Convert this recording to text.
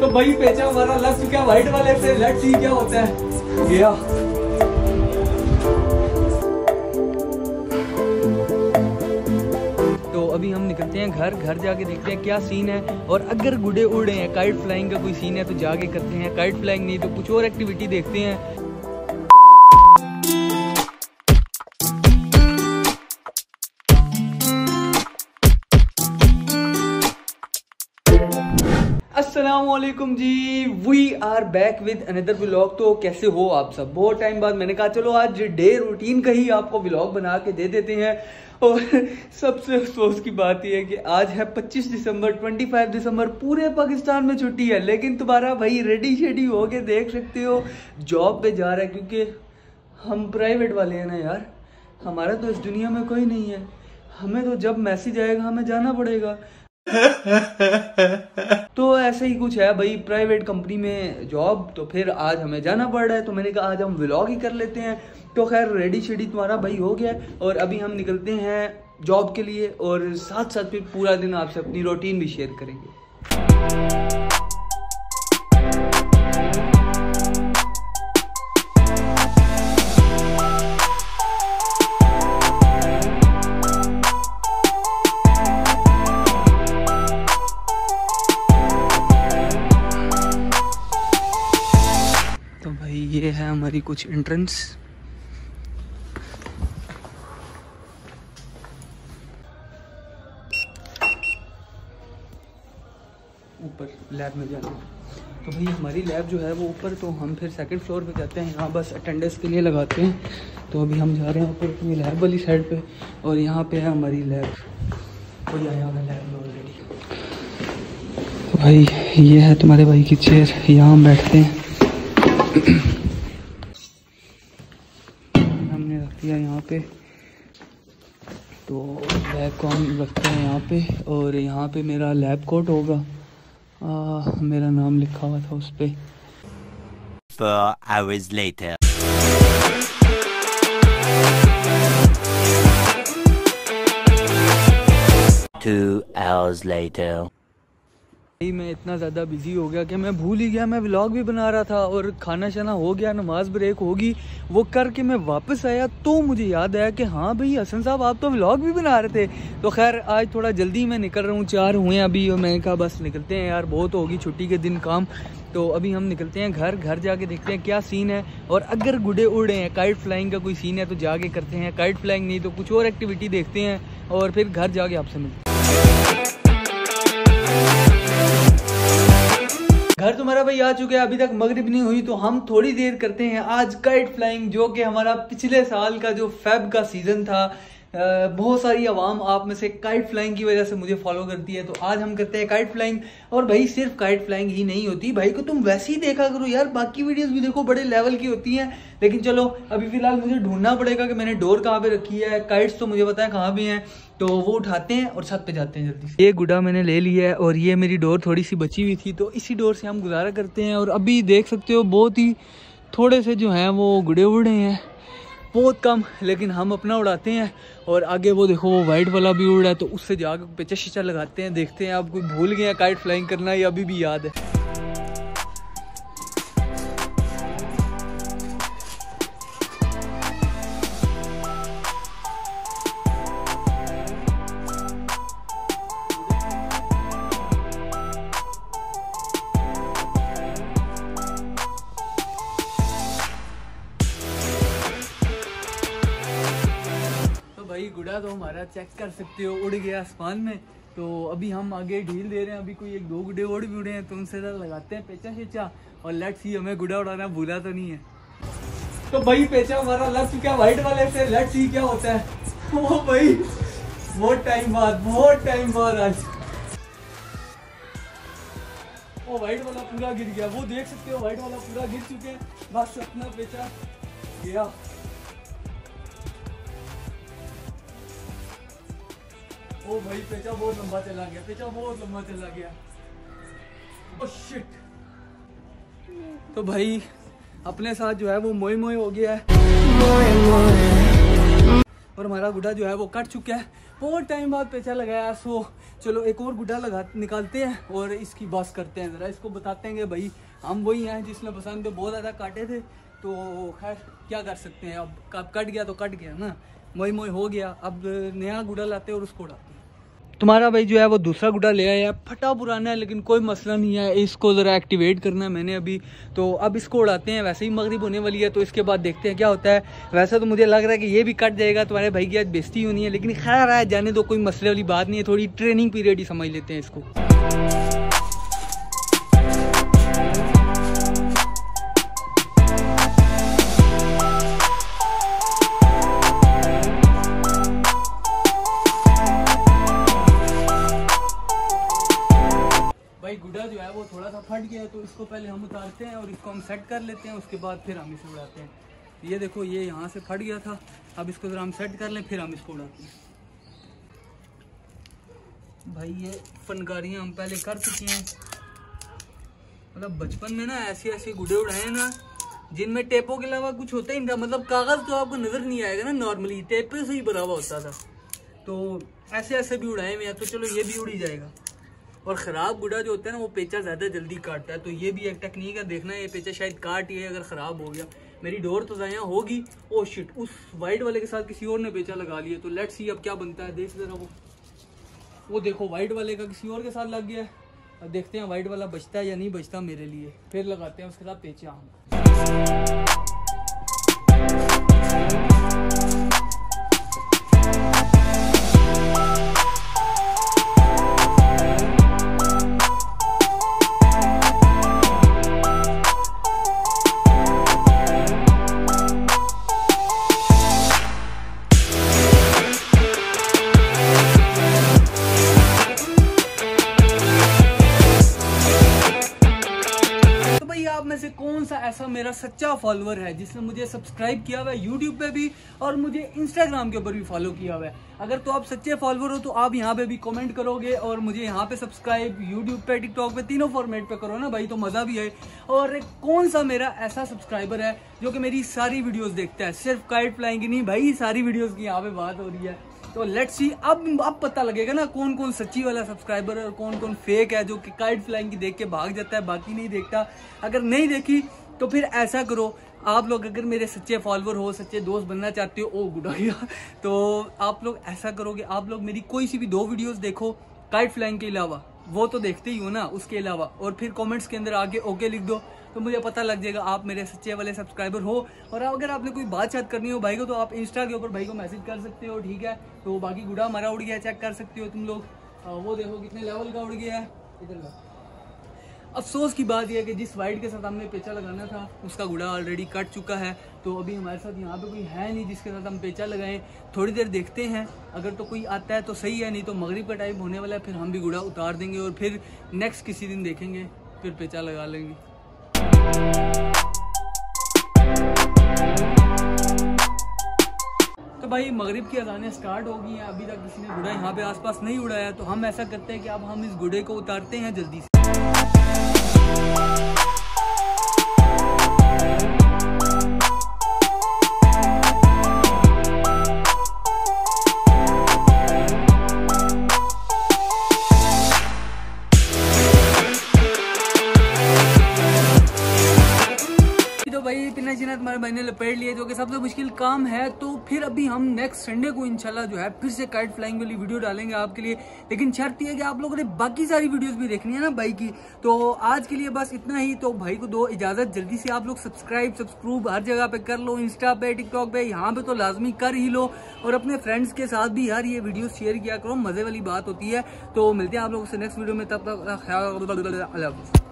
तो भाई पेचा हमारा लग चुका व्हाइट वाले से लेट्स सी क्या होता है? गया। तो अभी हम निकलते हैं घर घर जाके देखते हैं क्या सीन है। और अगर गुडे उड़े हैं काइट फ्लाइंग का कोई सीन है तो जाके करते हैं। काइट फ्लाइंग नहीं तो कुछ और एक्टिविटी देखते हैं। असलकुम जी। We are back with another vlog तो कैसे हो आप सब? बहुत टाइम बाद मैंने कहा, चलो आज डे रूटीन का ही आपको व्लॉग बना के दे देते हैं। और सबसे अफसोस की बात यह है कि आज है 25 दिसंबर 25 दिसंबर, पूरे पाकिस्तान में छुट्टी है। लेकिन तुम्हारा भाई रेडी शेडी हो के देख सकते हो जॉब पे जा रहा है, क्योंकि हम प्राइवेट वाले हैं ना यार। हमारा तो इस दुनिया में कोई नहीं है। हमें तो जब मैसेज आएगा, हमें जाना पड़ेगा। तो ऐसे ही कुछ है भाई प्राइवेट कंपनी में जॉब तो फिर आज हमें जाना पड़ रहा है तो मैंने कहा आज हम व्लॉग ही कर लेते हैं। तो खैर रेडी शेडी तुम्हारा भाई हो गया और अभी हम निकलते हैं जॉब के लिए, और साथ साथ फिर पूरा दिन आपसे अपनी रूटीन भी शेयर करेंगे। ये है हमारी कुछ एंट्रेंस ऊपर लैब में जाना तो भाई हमारी लैब जो है वो ऊपर तो हम फिर सेकंड फ्लोर पे जाते हैं। यहाँ बस अटेंडेंस के लिए लगाते हैं। तो अभी हम जा रहे हैं ऊपर अपनी लैब वाली साइड पे, और यहाँ पे है हमारी लैब कोई आया हुआ लैब में ऑलरेडी भाई, ये है तुम्हारे भाई की चेयर यहाँ हम बैठते हैं। दिया यहाँ पे तो लैब को हम रखते हैं यहाँ पे और यहाँ पे मेरा लैब कोट होगा आ, मेरा नाम लिखा हुआ था उस Four. Two hours later. भाई, मैं इतना ज़्यादा बिज़ी हो गया कि मैं भूल ही गया, मैं व्लॉग भी बना रहा था और खाना शाना हो गया, नमाज़ ब्रेक होगी, वो करके मैं वापस आया तो मुझे याद आया कि हाँ भाई, हसन साहब, आप तो व्लॉग भी बना रहे थे। तो खैर, आज थोड़ा जल्दी मैं निकल रहा हूँ, चार हुए अभी और मैंने कहा, बस निकलते हैं यार, बहुत होगी छुट्टी के दिन काम। तो अभी हम निकलते हैं घर घर जाके देखते हैं क्या सीन है। और अगर गुडे उड़े हैं काइट फ्लाइंग का कोई सीन है तो जाके करते हैं काइट फ्लाइंग नहीं तो कुछ और एक्टिविटी देखते हैं और फिर घर जाके आपसे मिलते हैं। घर तुम्हारा भाई आ चुके हैं, अभी तक मगरिब नहीं हुई तो हम थोड़ी देर करते हैं आज काइट फ्लाइंग जो कि हमारा पिछले साल का जो फेब का सीज़न था बहुत सारी आवाम आप में से काइट फ्लाइंग की वजह से मुझे फॉलो करती है तो आज हम करते हैं काइट फ्लाइंग और भाई, सिर्फ़ काइट फ्लाइंग ही नहीं होती। भाई को तुम वैसे ही देखा करो यार, बाकी वीडियोस भी देखो, बड़े लेवल की होती हैं। लेकिन चलो, अभी फ़िलहाल मुझे ढूंढना पड़ेगा कि मैंने डोर कहाँ पे रखी है। काइट्स तो मुझे पता है कहाँ भी हैं। तो वो उठाते हैं और छत पे जाते हैं जल्दी से। ये गुडा मैंने ले लिया है और ये मेरी डोर थोड़ी सी बची हुई थी तो इसी डोर से हम गुजारा करते हैं। और अभी देख सकते हो, बहुत ही थोड़े से जो हैं, वो गुड़े उड़े हैं। बहुत कम, लेकिन हम अपना उड़ाते हैं। और आगे वो देखो, वो वाइट वाला भी उड़ है तो उससे जाकर पीछे शीचा लगाते हैं, देखते हैं आप कोई भूल गए काइट फ्लाइंग करना, या अभी भी याद है। भाई गुड़ा तो हमारा चेक कर सकते हो, उड़ गया आसमान में। तो अभी हम आगे ढील दे रहे हैं, अभी कोई एक दो गुडे और भी उड़े हैं तो उनसे लगाते हैं पेचा शेचा, और लेट्स सी हमें गुड़ा उड़ाना भूला तो नहीं है। तो भाई, पेचा हमारा लग चुका है व्हाइट वाले से लेट्स सी क्या होता है। ओ भाई, बहुत टाइम बाद, बहुत टाइम बाद आज। ओ व्हाइट वाला पूरा गिर गया, वो देख सकते हो व्हाइट वाला पूरा गिर चुके हैं। बस अपना पेचा गया। ओ भाई, पेचा बहुत लंबा चला गया, पेचा बहुत लंबा चला गया। ओ शिट तो भाई, अपने साथ जो है वो मोई मोई हो गया है। और हमारा गुड्डा जो है वो कट चुका है। बहुत टाइम बाद पेचा लगाया सो चलो एक और गुड्डा लगा, निकालते हैं और इसकी बस करते हैं ज़रा। इसको बताते हैं कि भाई, हम वही हैं जिसने पसंद पे बहुत ज़्यादा काटे थे। तो खैर, क्या कर सकते हैं? अब कट गया तो कट गया ना। मोई मोई हो गया। अब नया गुड़ा लाते और उसको उड़ाते तुम्हारा भाई जो है वो दूसरा गुडा ले आया है। फटा पुराना है, लेकिन कोई मसला नहीं है। इसको ज़रा एक्टिवेट करना है मैंने अभी। तो अब इसको उड़ाते हैं, वैसे ही मगरब होने वाली है तो इसके बाद देखते हैं क्या होता है। वैसे तो मुझे लग रहा है कि ये भी कट जाएगा, तुम्हारे भाई की आज बेस्ती होनी है, लेकिन खैर आया जाने दो, कोई मसले वाली बात नहीं है, थोड़ी ट्रेनिंग पीरियड ही समझ लेते हैं इसको। इसको पहले हम उतारते हैं और इसको हम सेट कर लेते हैं, उसके बाद फिर हम इसे उड़ाते हैं। ये देखो, ये यहाँ से फट गया था। अब इसको ज़रा हम सेट कर लें, फिर हम इसको उड़ाते हैं। भाई, ये फनकारियाँ हम पहले कर चुके हैं। मतलब बचपन में ना ऐसे ऐसे गुडे उड़ाए हैं ना, जिनमें टेपों के अलावा कुछ होता ही नहीं था। मतलब कागज़ तो आपको नज़र नहीं आएगा ना नॉर्मली टेपे से ही हुआ होता था। तो ऐसे ऐसे भी उड़ाए हुए हैं तो चलो ये भी उड़ी जाएगा। और ख़राब गुड़ा जो होता है ना, वो पेचा ज़्यादा जल्दी काटता है। तो ये भी एक टेक्निक है, देखना ये पेचा शायद काट ये अगर ख़राब हो गया। मेरी डोर तो ज़ाया होगी। ओ शिट उस वाइट वाले के साथ किसी और ने पेचा लगा लिया। तो लेट्स सी अब क्या बनता है, देख जरा वो। वो देखो वाइट वाले का किसी और के साथ लग गया है। अब देखते हैं वाइट वाला बचता है या नहीं बचता मेरे लिए। फिर लगाते हैं उसके साथ पेचा। हम आप में से कौन सा ऐसा मेरा सच्चा फॉलोअर है जिसने मुझे सब्सक्राइब किया हुआ है यूट्यूब पे भी और मुझे इंस्टाग्राम के ऊपर भी फॉलो किया हुआ है? अगर तो आप सच्चे फॉलोअर हो तो आप यहाँ पे भी कमेंट करोगे और मुझे यहाँ पे सब्सक्राइब यूट्यूब पे टिकटॉक पे, तीनों फॉर्मेट पे करो ना भाई तो मज़ा भी है। और कौन सा मेरा ऐसा सब्सक्राइबर है जो कि मेरी सारी वीडियोज़ देखता है? सिर्फ़ काइट फ्लाइंग नहीं भाई, सारी वीडियोज़ की यहाँ पे बात हो रही है। तो लेट्स सी अब अब पता लगेगा ना कौन कौन सच्ची वाला सब्सक्राइबर है और कौन कौन फेक है जो कि काइट फ्लाइंग की देख के भाग जाता है, बाकी नहीं देखता। अगर नहीं देखी तो फिर ऐसा करो, आप लोग अगर मेरे सच्चे फॉलोअर हो, सच्चे दोस्त बनना चाहते हो, ओ गुडाइया तो आप लोग ऐसा करोगे आप लोग मेरी कोई सी भी दो वीडियोस देखो काइट फ्लाइंग के अलावा। वो तो देखते ही हो ना, उसके अलावा। और फिर कमेंट्स के अंदर आके ओके लिख दो। तो मुझे पता लग जाएगा, आप मेरे सच्चे वाले सब्सक्राइबर हो। और अगर आपने कोई बात करनी हो भाई को तो आप इंस्टा के ऊपर भाई को मैसेज कर सकते हो, ठीक है? तो बाकी गुड़ा मरा उड़ गया चेक कर सकते हो तुम लोग। वो देखो कितने लेवल का उड़ गया है। इधर का अफसोस की बात यह है कि जिस वाइट के साथ हमने पेचा लगाना था, उसका गुड़ा ऑलरेडी कट चुका है। तो अभी हमारे साथ यहाँ पे कोई है नहीं जिसके साथ हम पेचा लगाएँ। थोड़ी देर देखते हैं। अगर तो कोई आता है तो सही है, नहीं तो मगरब का टाइम होने वाला है, फिर हम भी गुड़ा उतार देंगे और फिर नेक्स्ट किसी दिन देखेंगे, फिर पेचा लगा लेंगे। तो भाई, मगरिब की अजानें स्टार्ट हो गई हैं। अभी तक किसी ने गुड़ा यहाँ पे आसपास नहीं उड़ाया। तो हम ऐसा करते हैं कि अब हम इस गुड़े को उतारते हैं जल्दी से। तो भाई पिना चिना तुम्हारे भाई ने लपेट लिया जो कि सबसे मुश्किल काम है। तो फिर अभी हम नेक्स्ट संडे को इंशाल्लाह जो है फिर से काइट फ्लाइंग वाली वीडियो डालेंगे आपके लिए। लेकिन शर्त ये है कि आप लोगों ने बाकी सारी वीडियोस भी देखनी है ना भाई की। तो आज के लिए बस इतना ही। तो भाई को दो इजाज़त, जल्दी से आप लोग सब्सक्राइब सब्सक्रूब हर जगह पे कर लो इंस्टा पे टिकटॉक पे, यहाँ पे तो लाजमी कर ही लो। और अपने फ्रेंड्स के साथ भी यार ये वीडियो शेयर किया करो, मज़े वाली बात होती है। तो मिलते हैं आप लोगों से नेक्स्ट वीडियो में, तब तक ख्याल